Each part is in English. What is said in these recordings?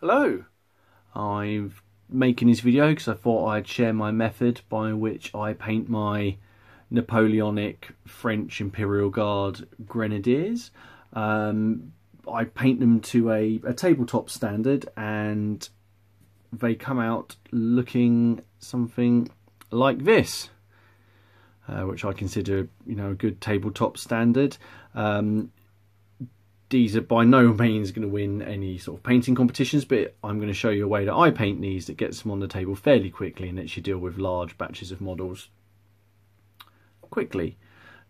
Hello, I'm making this video because I thought I'd share my method by which I paint my Napoleonic French Imperial Guard Grenadiers. Um, I paint them to a, a tabletop standard and they come out looking something like this. Uh, which I consider, you know, a good tabletop standard. Um, these are by no means going to win any sort of painting competitions, but I'm going to show you a way that I paint these that gets them on the table fairly quickly and lets you deal with large batches of models quickly.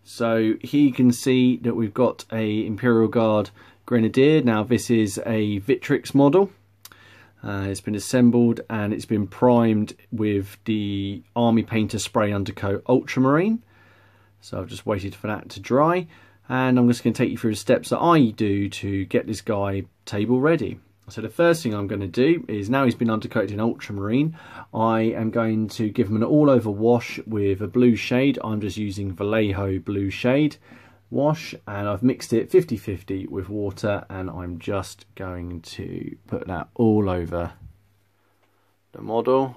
So here you can see that we've got a Imperial Guard Grenadier. Now this is a Victrix model. Uh, it's been assembled and it's been primed with the Army Painter Spray Undercoat Ultramarine. So I've just waited for that to dry and I'm just going to take you through the steps that I do to get this guy table ready. So the first thing I'm going to do is now he's been undercoated in ultramarine, I am going to give him an all over wash with a blue shade. I'm just using Vallejo blue shade wash and I've mixed it 50-50 with water and I'm just going to put that all over the model.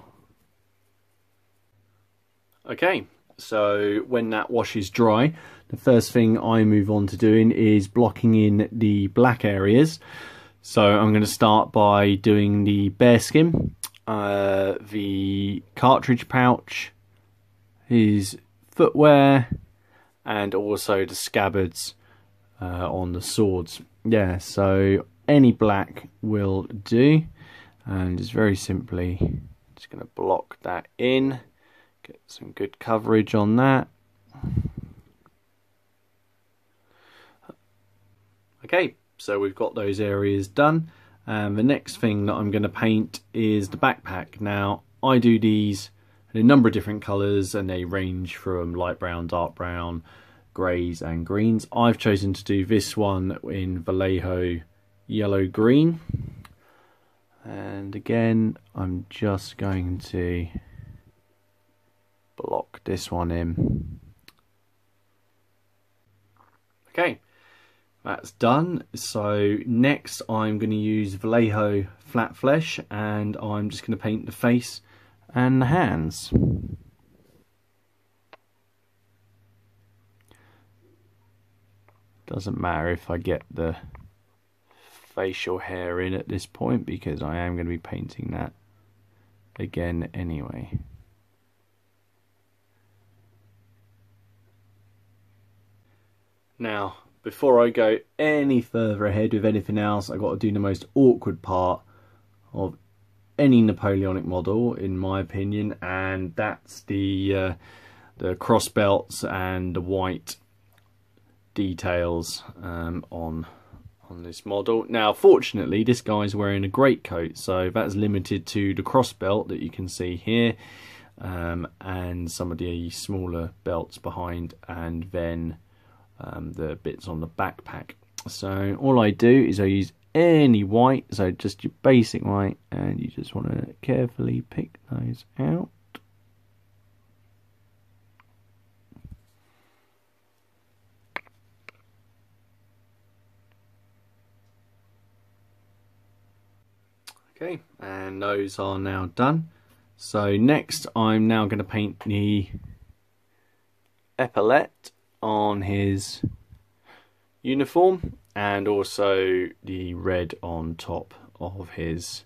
Okay, so when that wash is dry, the first thing I move on to doing is blocking in the black areas. So I'm going to start by doing the bearskin, uh, the cartridge pouch, his footwear, and also the scabbards uh, on the swords. Yeah, so any black will do. And just very simply, just going to block that in. Get some good coverage on that. Okay, so we've got those areas done. And the next thing that I'm going to paint is the backpack. Now, I do these in a number of different colours and they range from light brown, dark brown, greys and greens. I've chosen to do this one in Vallejo yellow green. And again, I'm just going to this one in. Okay, that's done. So next I'm going to use Vallejo flat flesh and I'm just going to paint the face and the hands. Doesn't matter if I get the facial hair in at this point because I am going to be painting that again anyway. Now, before I go any further ahead with anything else, I've got to do the most awkward part of any Napoleonic model, in my opinion, and that's the uh, the cross belts and the white details um, on on this model. Now, fortunately, this guy's wearing a great coat, so that's limited to the cross belt that you can see here, um, and some of the smaller belts behind, and then um, the bits on the backpack. So all I do is I use any white, so just your basic white, and you just want to carefully pick those out. Okay, and those are now done. So next I'm now going to paint the epaulette on his uniform and also the red on top of his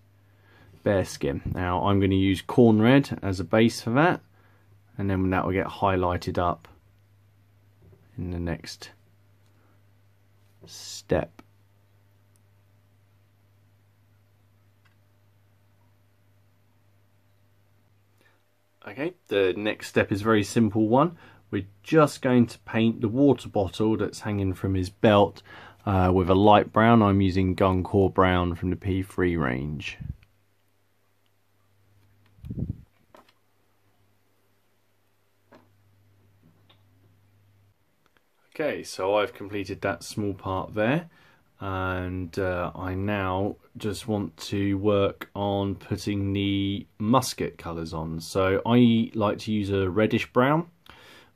bearskin. Now I'm going to use corn red as a base for that and then that will get highlighted up in the next step. Okay, the next step is a very simple one. We're just going to paint the water bottle that's hanging from his belt uh, with a light brown. I'm using Gun Corps Brown from the P3 range. Okay, so I've completed that small part there and uh, I now just want to work on putting the musket colours on. So I like to use a reddish brown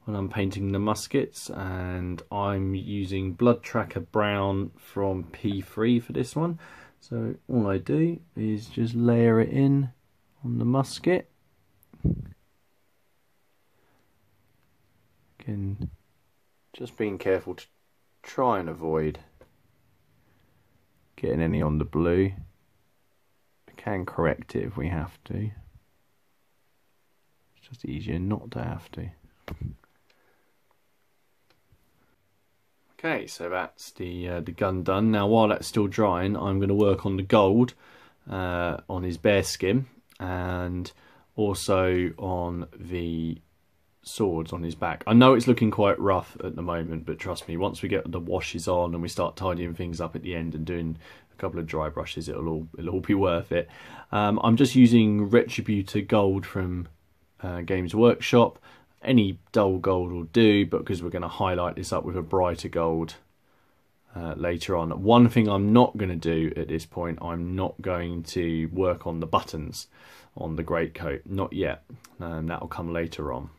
when I'm painting the muskets and I'm using Bloodtracker Brown from P3 for this one. So all I do is just layer it in on the musket. Again, just being careful to try and avoid getting any on the blue. I can correct it if we have to. It's just easier not to have to. Okay, so that's the uh, the gun done. Now, while that's still drying, I'm going to work on the gold uh, on his bear skin and also on the swords on his back. I know it's looking quite rough at the moment, but trust me, once we get the washes on and we start tidying things up at the end and doing a couple of dry brushes, it'll all it'll all be worth it. Um, I'm just using Retributor Gold from uh, Games Workshop any dull gold will do, but because we're going to highlight this up with a brighter gold uh, later on. One thing I'm not going to do at this point, I'm not going to work on the buttons on the greatcoat, not yet, and that will come later on.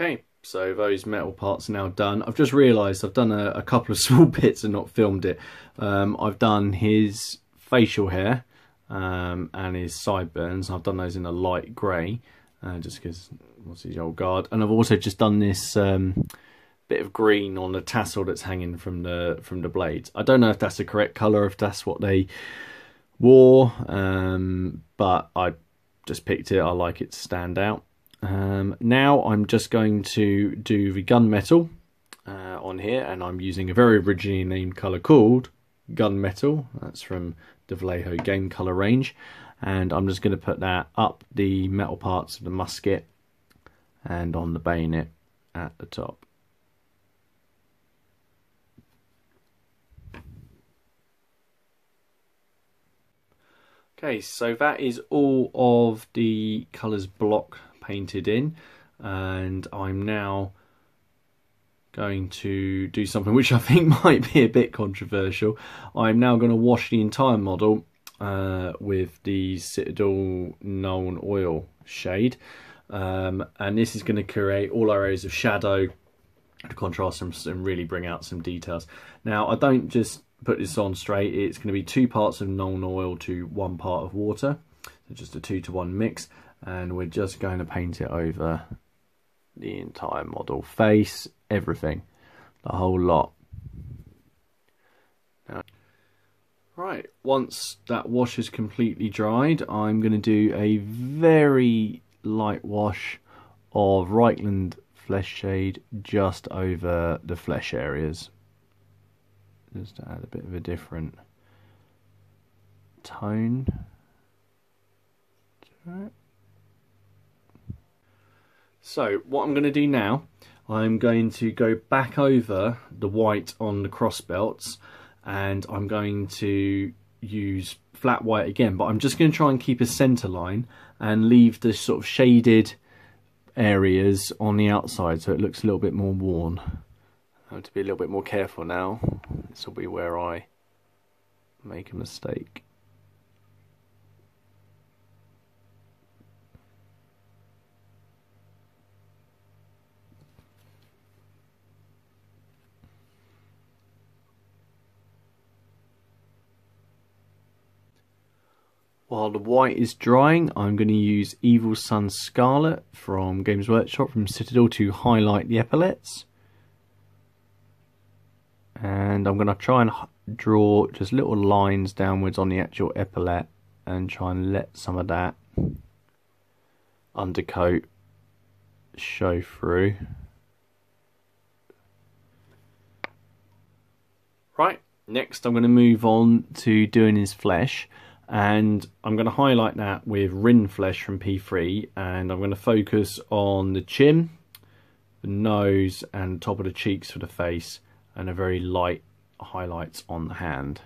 Okay, so those metal parts are now done. I've just realised I've done a, a, couple of small bits and not filmed it. Um, I've done his facial hair um, and his sideburns. I've done those in a light grey, uh, just because what's his old guard. And I've also just done this um, bit of green on the tassel that's hanging from the from the blades. I don't know if that's the correct colour, if that's what they wore, um, but I just picked it. I like it to stand out. Um, now I'm just going to do the gunmetal uh, on here and I'm using a very originally named colour called gunmetal. That's from the Vallejo game colour range and I'm just going to put that up the metal parts of the musket and on the bayonet at the top. Okay, so that is all of the colours block painted in and I'm now going to do something which I think might be a bit controversial. I'm now going to wash the entire model uh, with the Citadel Nuln Oil shade um, and this is going to create all our areas of shadow to contrast them and really bring out some details. Now I don't just put this on straight, it's going to be two parts of Nuln Oil to one part of water, so just a two to one mix and we're just going to paint it over the entire model face everything the whole lot. Now, right once that wash is completely dried I'm going to do a very light wash of Reikland flesh shade just over the flesh areas. Just to add a bit of a different tone so what I'm going to do now, I'm going to go back over the white on the cross belts and I'm going to use flat white again, but I'm just going to try and keep a center line and leave the sort of shaded areas on the outside so it looks a little bit more worn. I have to be a little bit more careful now. This will be where I make a mistake. While the white is drying, I'm going to use Evil Sunz Scarlet from Games Workshop from Citadel to highlight the epaulets. And I'm going to try and draw just little lines downwards on the actual epaulet and try and let some of that undercoat show through. Right, next I'm going to move on to doing his flesh and I'm going to highlight that with Ryn Flesh from P3 and I'm going to focus on the chin, the nose and top of the cheeks for the face and a very light highlights on the hand.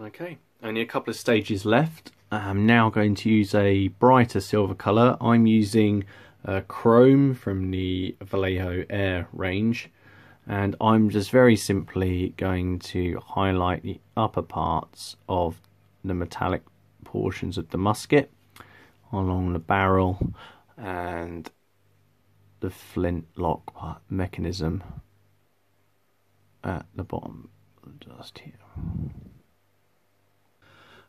Okay, only a couple of stages left. I'm now going to use a brighter silver colour. I'm using uh, Chrome from the Vallejo Air range and I'm just very simply going to highlight the upper parts of the metallic portions of the musket along the barrel and the flintlock mechanism at the bottom just here.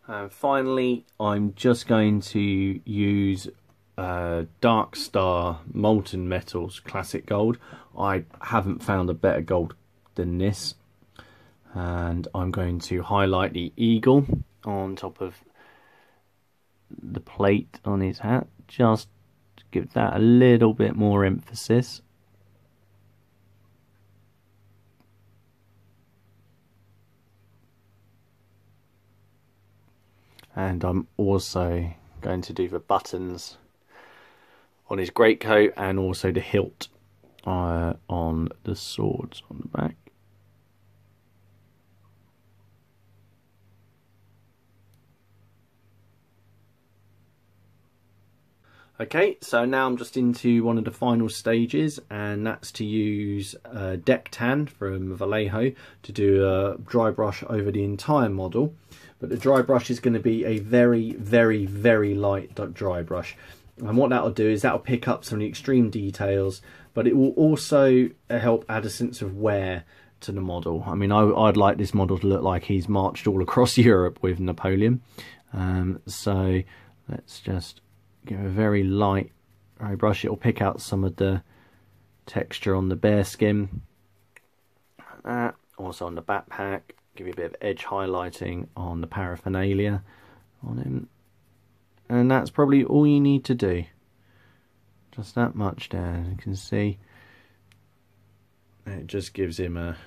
And finally, I'm just going to use uh, Dark Star Molten Metals Classic Gold. I haven't found a better gold than this. And I'm going to highlight the eagle on top of the plate on his hat. Just give that a little bit more emphasis. And I'm also going to do the buttons on his greatcoat and also the hilt uh, on the swords on the back. Okay, so now I'm just into one of the final stages, and that's to use uh, Deck Tan from Vallejo to do a dry brush over the entire model. But the dry brush is going to be a very, very, very light dry brush. And what that'll do is that'll pick up some of the extreme details, but it will also help add a sense of wear to the model. I mean, I, would like this model to look like he's marched all across Europe with Napoleon. Um, so let's just give a very light eye brush. It'll pick out some of the texture on the bear skin. Like That also on the backpack. Give you a bit of edge highlighting on the paraphernalia on him. And that's probably all you need to do. Just that much there you can see. It just gives him a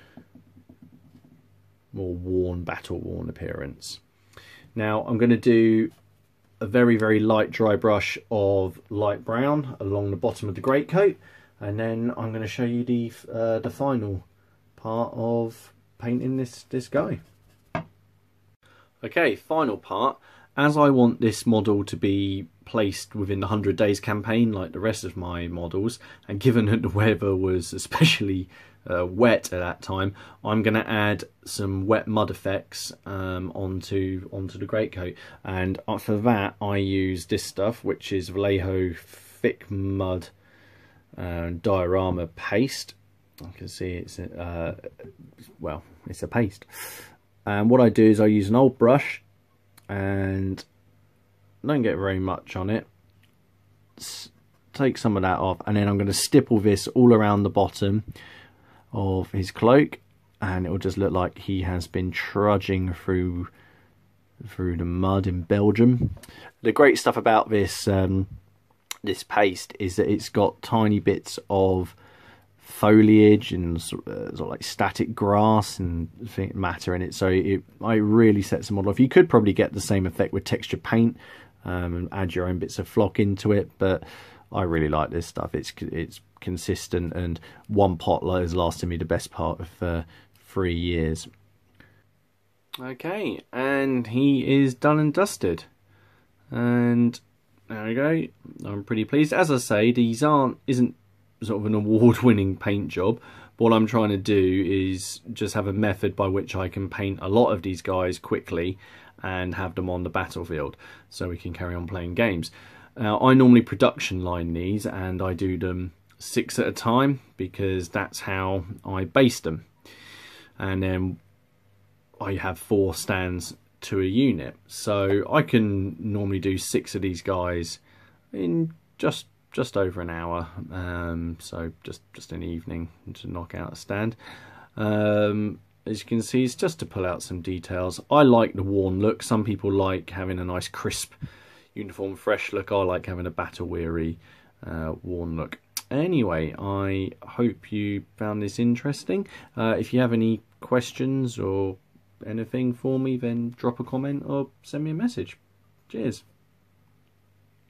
more worn battle worn appearance. Now I'm going to do a very very light dry brush of light brown along the bottom of the greatcoat and then I'm going to show you the uh, the final part of painting this this guy okay final part as I want this model to be placed within the 100 days campaign like the rest of my models, and given that the weather was especially uh, wet at that time, I'm going to add some wet mud effects um, onto onto the greatcoat. And uh, for that, I use this stuff, which is Vallejo thick mud uh, diorama paste. I can see it's uh, well, it's a paste. And what I do is I use an old brush and don't get very much on it. take some of that off, and then I'm going to stipple this all around the bottom of his cloak, and it will just look like he has been trudging through through the mud in Belgium. The great stuff about this um, this paste is that it's got tiny bits of foliage and sort of, uh, sort of like static grass and matter in it. So it, it really sets the model off. You could probably get the same effect with texture paint um, and add your own bits of flock into it, but I really like this stuff. It's it's consistent and one pot has lasted me the best part of uh, three years. Okay, and he is done and dusted. And there we go. I'm pretty pleased. As I say, these aren't isn't sort of an award-winning paint job. What I'm trying to do is just have a method by which I can paint a lot of these guys quickly and have them on the battlefield so we can carry on playing games. Now, I normally production line these and I do them six at a time because that's how I base them. And then I have four stands to a unit. So I can normally do six of these guys in just just over an hour, um, so just just an evening to knock out a stand. Um, as you can see, it's just to pull out some details. I like the worn look. Some people like having a nice crisp, uniform, fresh look. I like having a battle weary, uh, worn look. Anyway, I hope you found this interesting. Uh, if you have any questions or anything for me, then drop a comment or send me a message. Cheers.